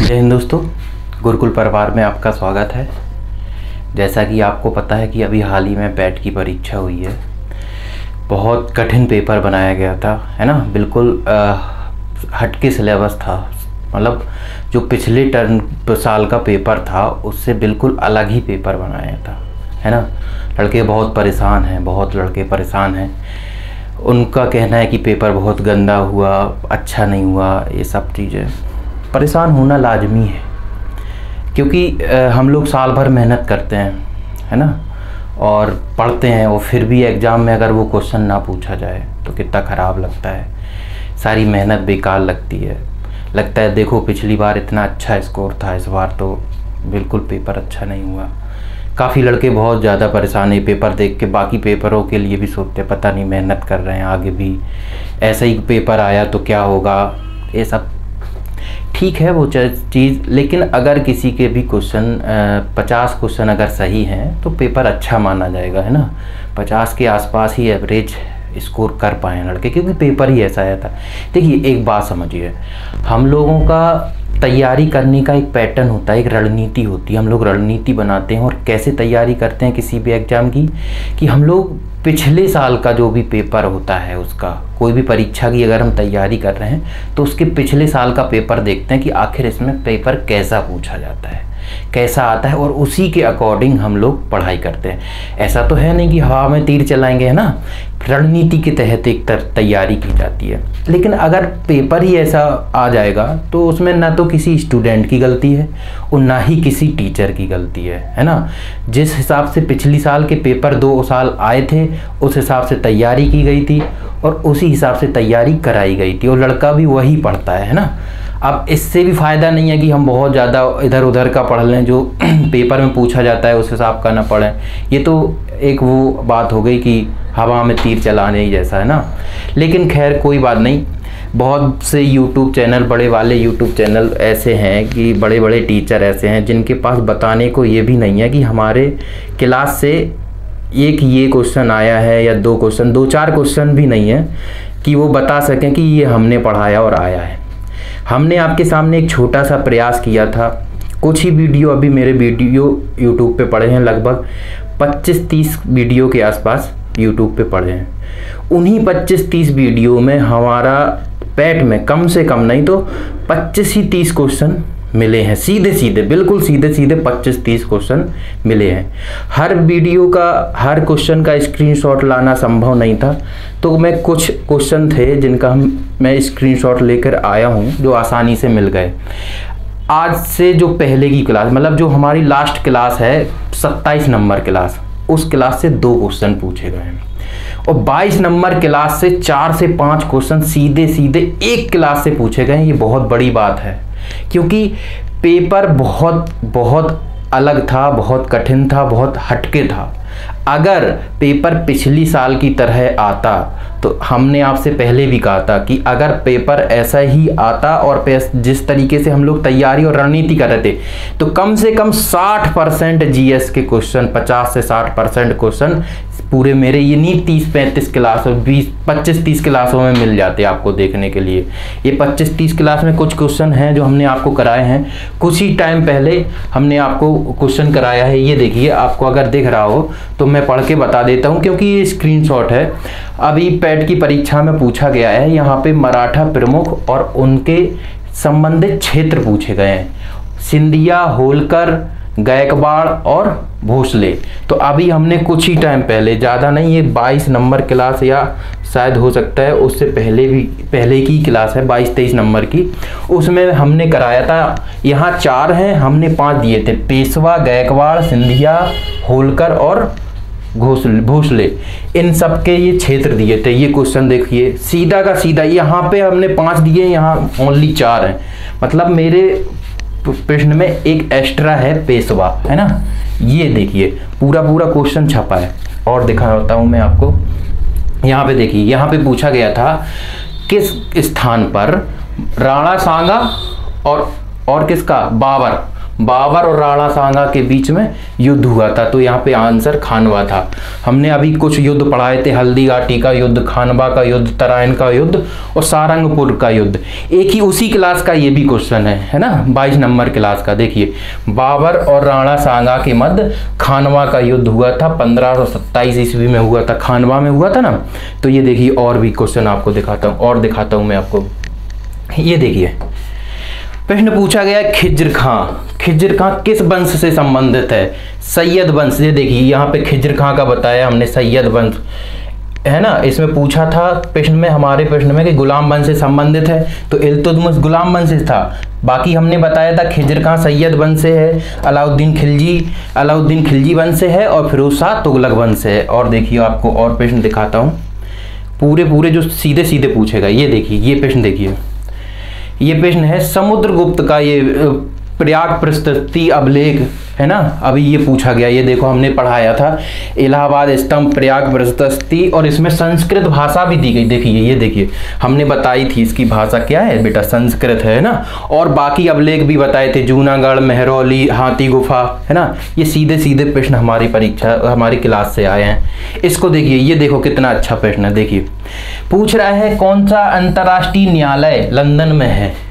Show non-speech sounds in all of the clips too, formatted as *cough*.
जय हिंद दोस्तों, गुरुकुल परिवार में आपका स्वागत है। जैसा कि आपको पता है कि अभी हाल ही में बैट की परीक्षा हुई है। बहुत कठिन पेपर बनाया गया था, है ना? बिल्कुल हटके सिलेबस था। मतलब जो पिछले टर्न, साल का पेपर था, उससे बिल्कुल अलग ही पेपर बनाया था, है ना? लड़के बहुत परेशान हैं, बहुत लड़के परेशान हैं। उनका कहना है कि पेपर बहुत गंदा हुआ अच्छा नहीं हुआ, ये सब चीज़ें। परेशान होना लाजमी है। क्योंकि हम लोग साल भर मेहनत करते हैं, है ना? और पढ़ते हैं और फिर भी एग्ज़ाम में अगर वो क्वेश्चन ना पूछा जाए तो कितना ख़राब लगता है। सारी मेहनत बेकार लगती है। लगता है, देखो, पिछली बार इतना अच्छा स्कोर था, इस बार तो बिल्कुल पेपर अच्छा नहीं हुआ। काफ़ी लड़के बहुत ज़्यादा परेशान है, पेपर देख के। बाकी पेपरों के लिए भी सोचते पता नहीं मेहनत कर रहे हैं, आगे भी ऐसा ही पेपर आया तो क्या होगा? ये सब ठीक है वो चीज़ लेकिन अगर किसी के भी क्वेश्चन पचास क्वेश्चन अगर सही हैं तो पेपर अच्छा माना जाएगा, है ना? पचास के आसपास ही एवरेज स्कोर कर पाए लड़के, क्योंकि पेपर ही ऐसा आया था देखिए, एक बात समझिए। हम लोगों का तैयारी करने का एक पैटर्न होता है, एक रणनीति होती है। हम लोग रणनीति बनाते हैं और कैसे तैयारी करते हैं किसी भी एग्ज़ाम की, कि हम लोग पिछले साल का जो भी पेपर होता है उसका, कोई भी परीक्षा की अगर हम तैयारी कर रहे हैं तो उसके पिछले साल का पेपर देखते हैं कि आखिर इसमें पेपर कैसा पूछा जाता है। कैसा आता है और उसी के अकॉर्डिंग हम लोग पढ़ाई करते हैं। ऐसा तो है नहीं कि हवा में तीर चलाएँगे, है ना? रणनीति के तहत एक तैयारी की जाती है। लेकिन अगर पेपर ही ऐसा आ जाएगा तो उसमें ना तो किसी स्टूडेंट की गलती है और ना ही किसी टीचर की गलती है है ना? जिस हिसाब से पिछली साल के पेपर दो साल आए थे, उस हिसाब से तैयारी की गई थी और उसी हिसाब से तैयारी कराई गई थी और लड़का भी वही पढ़ता है है ना? अब इससे भी फ़ायदा नहीं है कि हम बहुत ज़्यादा इधर उधर का पढ़ लें, जो *clears throat* पेपर में पूछा जाता है, उस हिसाब का ना पढ़ें। ये तो एक वो बात हो गई कि हवा में तीर चलाने ही जैसा, है ना? लेकिन खैर, कोई बात नहीं। बहुत से यूट्यूब चैनल बड़े वाले यूट्यूब चैनल ऐसे हैं कि बड़े बड़े टीचर ऐसे हैं, जिनके पास बताने को ये भी नहीं है कि हमारे क्लास से एक ये क्वेश्चन आया है या दो क्वेश्चन दो चार क्वेश्चन भी नहीं है कि वो बता सकें कि ये हमने पढ़ाया और आया है। हमने आपके सामने एक छोटा सा प्रयास किया था। कुछ ही वीडियो अभी मेरे वीडियो यूट्यूब पे पड़े हैं, लगभग 25-30 वीडियो के आसपास यूट्यूब पे पड़े हैं। उन्हीं 25-30 वीडियो में हमारा पैट में कम से कम नहीं तो 25 ही 30 क्वेश्चन मिले हैं। सीधे सीधे, बिल्कुल सीधे सीधे 25-30 क्वेश्चन मिले हैं। हर वीडियो का, हर क्वेश्चन का स्क्रीनशॉट लाना संभव नहीं था। तो मैं कुछ क्वेश्चन थे जिनका हम, मैं स्क्रीनशॉट लेकर आया हूँ, जो आसानी से मिल गए। आज से जो पहले की क्लास मतलब जो हमारी लास्ट क्लास है 27 नंबर क्लास उस क्लास से दो क्वेश्चन पूछे गए हैं। और 22 नंबर क्लास से चार से पाँच क्वेश्चन सीधे सीधे एक क्लास से पूछे गए हैं। ये बहुत बड़ी बात है। क्योंकि पेपर बहुत बहुत अलग था, बहुत कठिन था, बहुत हटके था। अगर पेपर पिछली साल की तरह आता तो हमने आपसे पहले भी कहा था कि अगर पेपर ऐसा ही आता और जिस तरीके से हम लोग तैयारी और रणनीति कर रहे थे तो कम से कम 60 परसेंट जी के क्वेश्चन 50 से 60 परसेंट क्वेश्चन पूरे मेरे, ये नहीं तीस पैंतीस क्लास और बीस, पच्चीस तीस क्लासों में मिल जाते हैं आपको देखने के लिए। ये पच्चीस तीस क्लास में कुछ क्वेश्चन हैं जो हमने आपको कराए हैं। कुछ ही टाइम पहले हमने आपको क्वेश्चन कराया है, ये देखिए, आपको अगर दिख रहा हो तो मैं पढ़ के बता देता हूँ, क्योंकि ये स्क्रीन है। अभी पैट की परीक्षा में पूछा गया है, यहाँ पे मराठा प्रमुख और उनके संबंधित क्षेत्र पूछे गए हैं। सिंधिया, होलकर, गायकवाड़ और भोसले तो अभी हमने कुछ ही टाइम पहले, ज़्यादा नहीं, ये 22 नंबर क्लास या शायद हो सकता है उससे पहले भी, पहले की क्लास है 22 तेईस नंबर की। उसमें हमने कराया था, यहाँ चार हैं, हमने पाँच दिए थे। पेशवा, गायकवाड़, सिंधिया, होलकर और घोसले भोसले इन सब के ये क्षेत्र दिए थे, ये क्वेश्चन देखिए। सीधा का सीधा, यहाँ पे हमने पाँच दिए, यहाँ ओनली चार हैं। मतलब मेरे प्रश्न में एक एक्स्ट्रा है पेशवा, है ना? ये देखिए, पूरा पूरा क्वेश्चन छपा है। और दिखाता हूँ मैं आपको। यहाँ पे देखिए, यहाँ पे पूछा गया था किस स्थान पर राणा सांगा और और किसका? बाबर। बाबर और राणा सांगा के बीच में युद्ध हुआ था। तो यहाँ पे आंसर खानवा था। हमने अभी कुछ युद्ध पढ़ाए थे। हल्दी घाटी का युद्ध, खानवा का युद्ध, तराइन का युद्ध और सारंगपुर का युद्ध। एक ही उसी क्लास का ये भी क्वेश्चन है है ना? बाईस नंबर क्लास का। देखिए बाबर और राणा सांगा के मध्य खानवा का युद्ध हुआ था। पंद्रह ईस्वी में हुआ था। खानवा में हुआ था ना? तो ये देखिए और भी क्वेश्चन आपको दिखाता हूँ, और दिखाता हूँ मैं आपको। ये देखिए प्रश्न पूछा गया खिज्र खां। खिज्र खां किस वंश से संबंधित है? सैयद वंश। ये देखिए, यहाँ पे खिजर खां का बताया हमने, सैयद वंश। है ना? इसमें पूछा था प्रश्न में, हमारे प्रश्न में कि गुलाम वंश से संबंधित है तो इल्तुतमिश गुलाम वंश से था। बाकी हमने बताया था खिजर खां सैयद वंश से है, अलाउद्दीन खिलजी अलाउद्दीन खिलजी वंश से है और फिरोज शाह तुगलक वंश से है। और देखिए, आपको और प्रश्न दिखाता हूँ। पूरे पूरे जो सीधे सीधे पूछेगा, ये देखिए, ये प्रश्न देखिए। ये प्रश्न है, समुद्रगुप्त का ये प्रयाग प्रस्तुति अभिलेख, है ना? अभी ये पूछा गया, ये देखो हमने पढ़ाया था। इलाहाबाद स्तंभ प्रयाग प्रस्तुति और इसमें संस्कृत भाषा भी दी गई। देखिए, ये देखिए, हमने बताई थी इसकी भाषा क्या है, बेटा? संस्कृत है ना? और बाकी अभिलेख भी बताए थे, जूनागढ़, मेहरौली, हाथी गुफा, है ना? ये सीधे सीधे प्रश्न हमारी परीक्षा, हमारी क्लास से आए हैं। इसको देखिए, ये देखो कितना अच्छा प्रश्न है, देखिए। पूछ रहा है, कौन सा अंतर्राष्ट्रीय न्यायालय लंदन में है?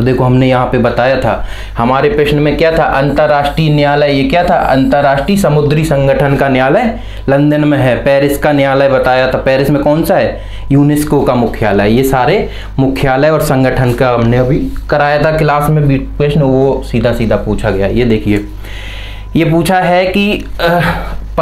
तो देखो, हमने यहाँ पे बताया था, हमारे प्रश्न में क्या था? अंतर्राष्ट्रीय न्यायालय, ये क्या था? अंतर्राष्ट्रीय समुद्री संगठन का न्यायालय लंदन में है। पेरिस का न्यायालय बताया था। पेरिस में कौन सा है? यूनेस्को का मुख्यालय। ये सारे मुख्यालय और संगठन का हमने अभी कराया था। क्लास में प्रश्न, वो सीधा सीधा पूछा गया। ये देखिए, ये पूछा है कि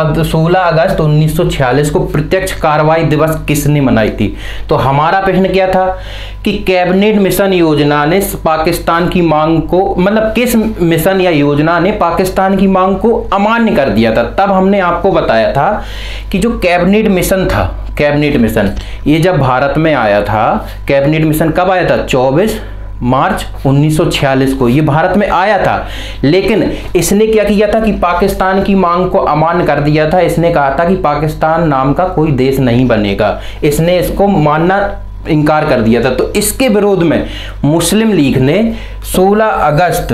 16 अगस्त 1946 को प्रत्यक्ष कार्रवाई दिवस किसने मनाई थी? तो हमारा प्रश्न क्या था कि कैबिनेट मिशन योजना ने पाकिस्तान की मांग को मतलब किस मिशन या योजना ने पाकिस्तान की मांग को अमान्य कर दिया था? तब हमने आपको बताया था कि जो कैबिनेट मिशन था, कैबिनेट मिशन, ये जब भारत में आया था, कैबिनेट मिशन कब आया था? चौबीस मार्च 1946 को ये भारत में आया था। लेकिन इसने क्या किया था कि पाकिस्तान की मांग को अमान कर दिया था। इसने कहा था कि पाकिस्तान नाम का कोई देश नहीं बनेगा। इसने इसको मानना इनकार कर दिया था। तो इसके विरोध में मुस्लिम लीग ने 16 अगस्त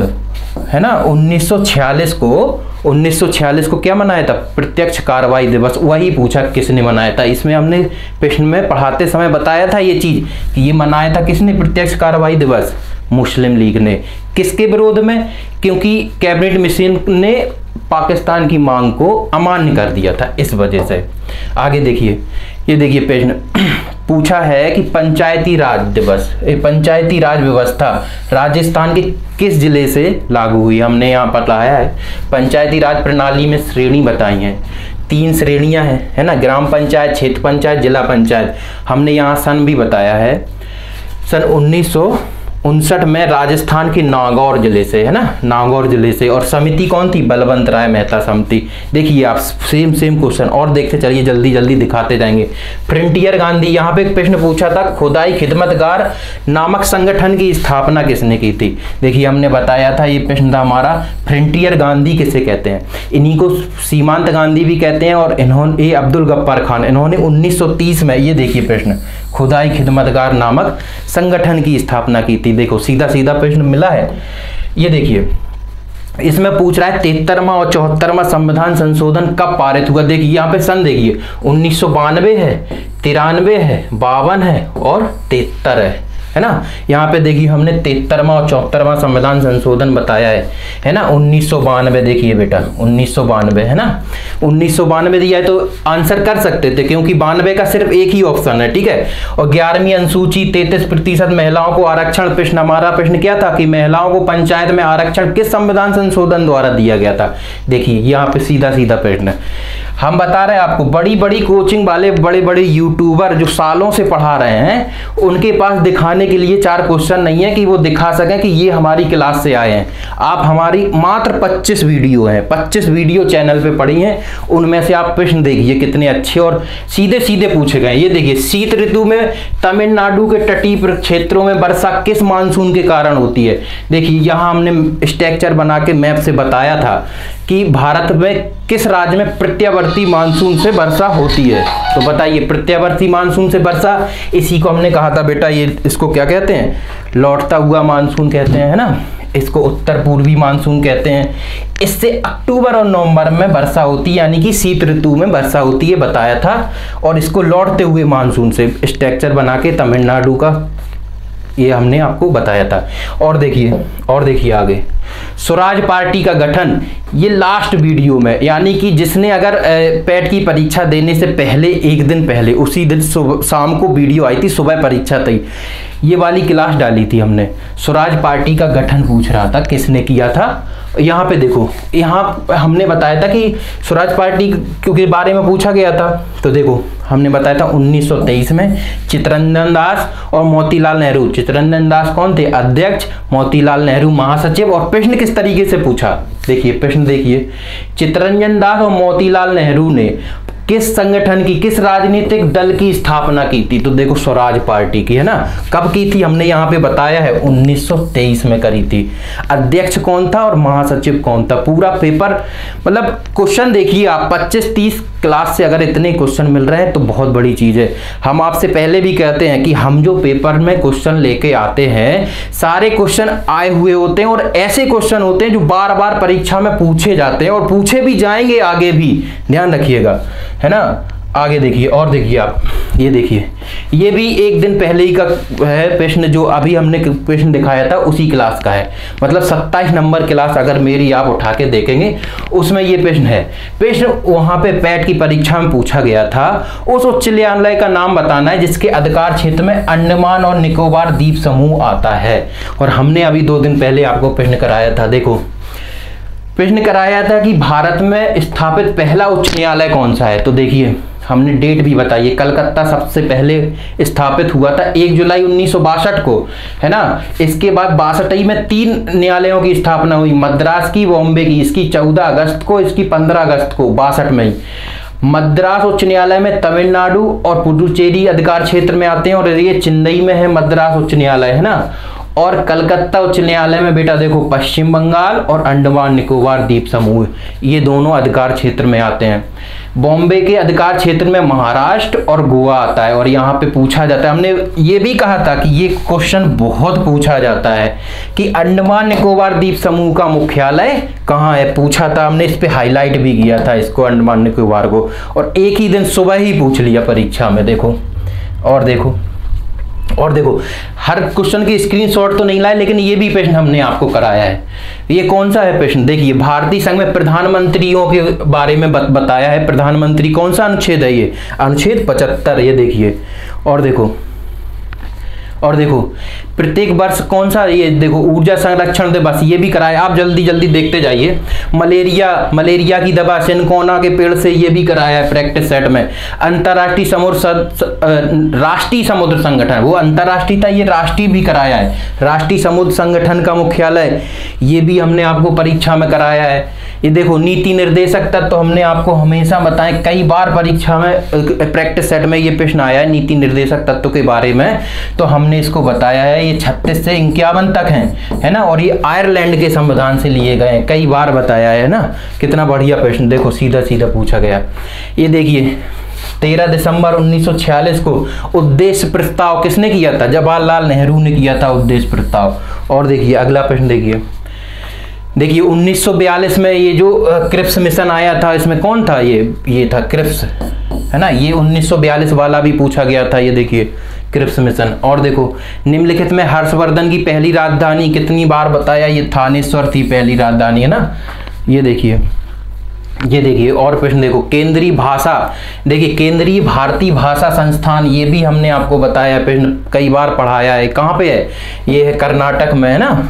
है ना 1946 को 1946 को क्या मनाया था? प्रत्यक्ष कार्रवाई दिवस, वही पूछा किसने मनाया था। इसमें हमने प्रश्न में पढ़ाते समय बताया था ये चीज़, कि ये मनाया था किसने? प्रत्यक्ष कार्रवाई दिवस, मुस्लिम लीग ने। किसके विरोध में? क्योंकि कैबिनेट मिशन ने पाकिस्तान की मांग को अमान्य कर दिया था, इस वजह से। आगे देखिए। ये देखिए प्रश्न पूछा है कि पंचायती राज दिवस पंचायती राज व्यवस्था राजस्थान के किस ज़िले से लागू हुई? हमने यहाँ पर लाया है। पंचायती राज प्रणाली में श्रेणी बताई है। तीन श्रेणियाँ हैं, है ना? ग्राम पंचायत, क्षेत्र पंचायत, जिला पंचायत। हमने यहाँ सन भी बताया है। सन उन्नीस सौ उनसठ में राजस्थान के नागौर ज़िले से, है ना? नागौर ज़िले से। और समिति कौन थी? बलवंत राय मेहता समिति। देखिए, आप सेम सेम क्वेश्चन और देखते चलिए, जल्दी जल्दी दिखाते जाएँगे। फ्रंटियर गांधी यहाँ पे एक प्रश्न पूछा था, खुदाई खिदमतगार नामक संगठन की स्थापना किसने की थी? देखिए, हमने बताया था, ये प्रश्न था हमारा फ्रंटियर गांधी किसे कहते हैं? इन्हीं को सीमांत गांधी भी कहते हैं और इन्होंने अब्दुल गफ्फार खान, इन्होंने उन्नीस सौ तीस में, ये देखिए प्रश्न, खुदाई खिदमतगार नामक संगठन की स्थापना की थी। देखो, सीधा सीधा प्रश्न मिला है। ये देखिए, इसमें पूछ रहा है, तिहत्तरवा और चौहत्तरवा संविधान संशोधन कब पारित हुआ? देखिए, यहाँ पे सन देखिए, उन्नीस सौ बानवे है, तिरानवे है, बावन है और तिहत्तर है। है ना? यहाँ पे देखिए हमने तिहत्तरवा और चौहत्तरवा संविधान संशोधन बताया है। है ना? उन्नीस सौ देखिए बेटा, उन्नीस सौ बानवे, है ना? उन्नीस सौ बानवे दिया है तो आंसर कर सकते थे, क्योंकि बानवे का सिर्फ़ एक ही ऑप्शन है, ठीक है? और ग्यारहवीं अनुसूची तैतीस प्रतिशत महिलाओं को आरक्षण प्रश्न, हमारा प्रश्न क्या था कि महिलाओं को पंचायत में आरक्षण किस संविधान संशोधन द्वारा दिया गया था? देखिए, यहाँ पे सीधा सीधा प्रश्न हम बता रहे हैं आपको बड़ी बड़ी कोचिंग वाले बड़े बड़े यूट्यूबर जो सालों से पढ़ा रहे हैं, उनके पास दिखाने के लिए चार क्वेश्चन नहीं है कि वो दिखा सकें कि ये हमारी क्लास से आए हैं। आप हमारी मात्र 25 वीडियो हैं 25 वीडियो चैनल पे पढ़ी हैं, उनमें से आप प्रश्न देखिए कितने अच्छे और सीधे सीधे पूछे गए ये देखिए, शीत ऋतु में तमिलनाडु के तटीय क्षेत्रों में वर्षा किस मानसून के कारण होती है? देखिए, यहाँ हमने स्ट्रक्चर बना के मैप से बताया था कि भारत में किस राज्य में प्रत्यावर्ती मानसून से वर्षा होती है? तो बताइए, प्रत्यावर्ती मानसून से वर्षा, इसी को हमने कहा था बेटा, ये इसको क्या कहते हैं? लौटता हुआ मानसून कहते हैं, है ना? इसको उत्तर पूर्वी मानसून कहते हैं। इससे अक्टूबर और नवंबर में वर्षा होती है, यानी कि शीत ऋतु में वर्षा होती है, बताया था। और इसको लौटते हुए मानसून से स्ट्रक्चर बना के तमिलनाडु का ये हमने आपको बताया था। और देखिए और देखिए आगे। स्वराज पार्टी का गठन, ये लास्ट वीडियो में, यानी कि जिसने अगर पैट की परीक्षा देने से पहले, एक दिन पहले, उसी दिन शाम को वीडियो आई थी, सुबह परीक्षा थी। ये वाली क्लास डाली थी हमने। स्वराज पार्टी का गठन पूछ रहा था, किसने किया था? यहाँ पे देखो, यहाँ हमने बताया था कि स्वराज पार्टी के बारे में पूछा गया था। तो देखो, हमने बताया था 1923 में चित्रंजन दास और मोतीलाल नेहरू। चित्रंजन दास कौन थे? अध्यक्ष मोतीलाल नेहरू, महासचिव और प्रश्न किस तरीके से पूछा? देखिए, प्रश्न देखिए। चित्रंजन दास और मोतीलाल नेहरू ने किस संगठन की, किस राजनीतिक दल की स्थापना की थी? तो देखो, स्वराज पार्टी की, है ना? कब की थी? हमने यहाँ पे बताया है 1923 में करी थी। अध्यक्ष कौन था और महासचिव कौन था? पूरा पेपर मतलब क्वेश्चन देखिए आप 25-30 क्लास से अगर इतने क्वेश्चन मिल रहे हैं तो बहुत बड़ी चीज़ है। हम आपसे पहले भी कहते हैं कि हम जो पेपर में क्वेश्चन लेके आते हैं, सारे क्वेश्चन आए हुए होते हैं और ऐसे क्वेश्चन होते हैं जो बार बार परीक्षा में पूछे जाते हैं और पूछे भी जाएँगे आगे भी। ध्यान रखिएगा, है ना? आगे देखिए, और देखिए आप, ये देखिए। ये भी एक दिन पहले ही का है, प्रश्न जो अभी हमने प्रश्न दिखाया था, उसी क्लास का है। मतलब 27 नंबर क्लास अगर मेरी आप उठा के देखेंगे, उसमें ये प्रश्न है। प्रश्न वहाँ पे पैट की परीक्षा में पूछा गया था, उस उच्च न्यायालय का नाम बताना है, जिसके अधिकार क्षेत्र में अंडमान और निकोबार द्वीप समूह आता है। और हमने अभी दो दिन पहले आपको प्रश्न कराया था, देखो। प्रश्न कराया था कि भारत में स्थापित पहला उच्च न्यायालय कौन सा है? तो देखिए हमने डेट भी बताई है। कलकत्ता सबसे पहले स्थापित हुआ था एक जुलाई उन्नीस सौ बासठ को, है ना? इसके बाद बासठ में तीन न्यायालयों की स्थापना हुई, मद्रास की बॉम्बे की, इसकी 14 अगस्त को, इसकी 15 अगस्त को, बासठ में ही मद्रास उच्च न्यायालय में तमिलनाडु और पुडुचेरी अधिकार क्षेत्र में आते हैं और ये चेन्नई में है, मद्रास उच्च न्यायालय, है ना? और कलकत्ता उच्च न्यायालय में, बेटा देखो, पश्चिम बंगाल और अंडमान निकोबार द्वीप समूह, ये दोनों अधिकार क्षेत्र में आते हैं। बॉम्बे के अधिकार क्षेत्र में महाराष्ट्र और गोवा आता है और यहाँ पे पूछा जाता है। हमने ये भी कहा था कि ये क्वेश्चन बहुत पूछा जाता है कि अंडमान निकोबार द्वीप समूह का मुख्यालय कहाँ है? पूछा था हमने, इस पर हाईलाइट भी किया था इसको, अंडमान निकोबार को। और एक ही दिन सुबह ही पूछ लिया परीक्षा में, देखो। और देखो। और देखो हर क्वेश्चन की स्क्रीनशॉट तो नहीं लाए लेकिन ये भी प्रश्न हमने आपको कराया है। ये कौन सा है प्रश्न देखिए भारतीय संघ में प्रधानमंत्रियों के बारे में बत, बताया है। प्रधानमंत्री कौन सा अनुच्छेद है ये? अनुच्छेद पचहत्तर ये देखिए। और देखो और देखो प्रत्येक वर्ष कौन सा ये देखो ऊर्जा संरक्षण दिवस ये भी कराया आप जल्दी जल्दी देखते जाइए। मलेरिया मलेरिया की दवा, सिनकोना के पेड़ से ये भी कराया है प्रैक्टिस सेट में। अंतर्राष्ट्रीय समुद्र राष्ट्रीय समुद्र संगठन, वो अंतर्राष्ट्रीय था, ये राष्ट्रीय भी कराया है। राष्ट्रीय समुद्र संगठन का मुख्यालय, ये भी हमने आपको परीक्षा में कराया है। ये देखो, नीति निर्देशक तत्व तो हमने आपको हमेशा बताएँ, कई बार परीक्षा में प्रैक्टिस सेट में ये प्रश्न आया है नीति निर्देशक तत्व के बारे में तो हमने इसको बताया है। ये छत्तीस से इक्यावन तक हैं, है ना? और ये आयरलैंड के संविधान से लिए गए कई बार बताया है ना? कितना बढ़िया प्रश्न। देखो सीधा सीधा पूछा गया। ये देखिए 13 दिसंबर 1946 को उद्देश्य प्रस्ताव किसने किया था? जवाहरलाल नेहरू ने किया था उद्देश्य प्रस्ताव। और देखिए, अगला प्रश्न देखिए। देखिए 1942 में ये जो क्रिप्स मिशन आया था, इसमें कौन था ये? ये था क्रिप्स, है ना? ये 1942 वाला भी पूछा गया था, ये देखिए। क्रिप्स मिशन और देखो, निम्नलिखित में हर्षवर्धन की पहली राजधानी कितनी बार बताया? ये थानेश्वर थी पहली राजधानी, है ना? ये देखिए ये देखिए, और प्रश्न देखो, केंद्रीय भाषा। देखिए, केंद्रीय भारतीय भाषा संस्थान, ये भी हमने आपको बताया, प्रश्न कई बार पढ़ाया है। कहाँ पे है? ये है कर्नाटक में, है ना?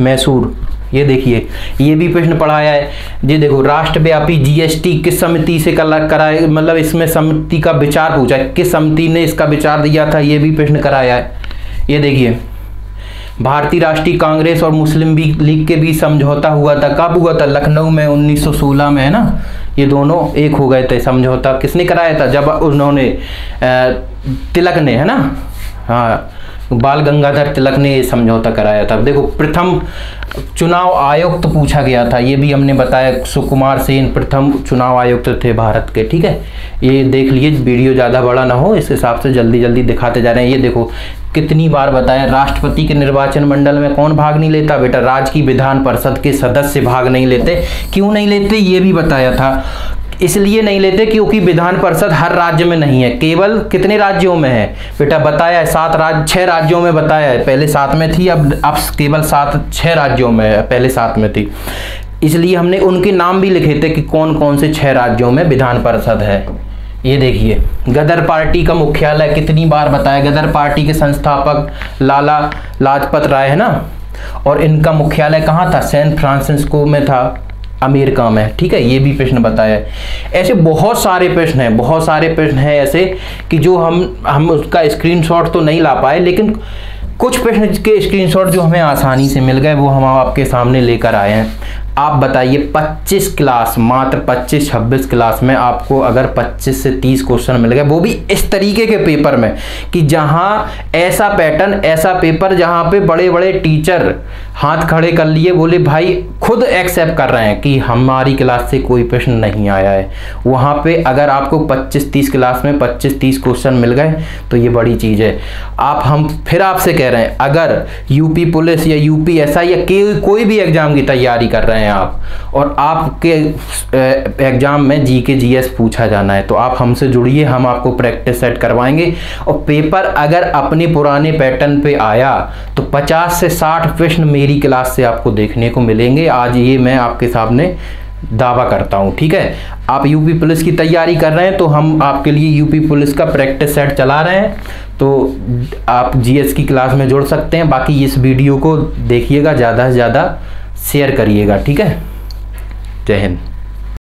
मैसूर। ये देखिए, ये भी प्रश्न पढ़ाया है। ये देखो, राष्ट्रव्यापी जीएसटी किस समिति से कराए मतलब इसमें समिति का विचार पूछा है किस समिति ने इसका विचार दिया था, ये भी प्रश्न कराया है। ये देखिए, भारतीय राष्ट्रीय कांग्रेस और मुस्लिम लीग के बीच समझौता हुआ था। कब हुआ था? लखनऊ में 1916 में, है ना? ये दोनों एक हो गए थे समझौता। किसने कराया था? जब उन्होंने तिलक ने, है ना? हाँ बाल गंगाधर तिलक ने ये समझौता कराया था। देखो, प्रथम चुनाव आयुक्त तो पूछा गया था। ये भी हमने बताया, सुकुमार सेन प्रथम चुनाव आयुक्त तो थे भारत के, ठीक है? ये देख लीजिए वीडियो ज़्यादा बड़ा ना हो, इस हिसाब से जल्दी जल्दी दिखाते जा रहे हैं। ये देखो, कितनी बार बताया, राष्ट्रपति के निर्वाचन मंडल में कौन भाग नहीं लेता? बेटा राज्य की विधान परिषद के सदस्य भाग नहीं लेते। क्यों नहीं लेते? ये भी बताया था। इसलिए नहीं लेते क्योंकि विधान परिषद हर राज्य में नहीं है। केवल कितने राज्यों में है? बेटा बताया है, सात राज्य छह राज्यों में बताया है। पहले सात में थी, अब अब केवल सात, छह राज्यों में है। पहले सात में थी। इसलिए हमने उनके नाम भी लिखे थे कि कौन कौन से छह राज्यों में विधान परिषद है। ये देखिए, गदर पार्टी का मुख्यालय कितनी बार बताया? गदर पार्टी के संस्थापक लाला लाजपत राय, है ना? और इनका मुख्यालय कहाँ था? सैन फ्रांसिस्को में था। अमेरिका में ठीक है? ये भी प्रश्न बताया है। ऐसे बहुत सारे प्रश्न हैं, बहुत सारे प्रश्न हैं ऐसे कि जो हम हम उसका स्क्रीनशॉट तो नहीं ला पाए, लेकिन कुछ प्रश्न के स्क्रीनशॉट जो हमें आसानी से मिल गए, वो हम आपके सामने लेकर आए हैं। आप बताइए 25 क्लास, मात्र 25-26 क्लास में आपको अगर 25 से 30 क्वेश्चन मिल गए, वो भी इस तरीके के पेपर में कि जहाँ ऐसा पैटर्न ऐसा पेपर जहाँ पे बड़े बड़े टीचर हाथ खड़े कर लिए, बोले, भाई, खुद एक्सेप्ट कर रहे हैं कि हमारी क्लास से कोई प्रश्न नहीं आया है। वहाँ पे अगर आपको 25-30 क्लास में 25-30 क्वेश्चन मिल गए तो ये बड़ी चीज़ है। आप, हम फिर आपसे कह रहे हैं, अगर यूपी पुलिस या यूपी एस या कोई भी एग्ज़ाम की तैयारी कर रहे हैं आप, और आपके एग्ज़ाम में जी के जी एस पूछा जाना है तो आप हमसे जुड़िए, हम आपको प्रैक्टिस सेट करवाएँगे। और पेपर अगर अपने पुराने पैटर्न पे आया तो 50 से 60 प्रश्न मेरी क्लास से आपको देखने को मिलेंगे। आज ये मैं आपके सामने दावा करता हूँ, ठीक है? आप यूपी पुलिस की तैयारी कर रहे हैं तो हम आपके लिए यूपी पुलिस का प्रैक्टिस सेट चला रहे हैं। तो आप जीएस की क्लास में जोड़ सकते हैं। बाकी इस वीडियो को देखिएगा, ज़्यादा से ज़्यादा शेयर करिएगा, ठीक है? जय हिंद।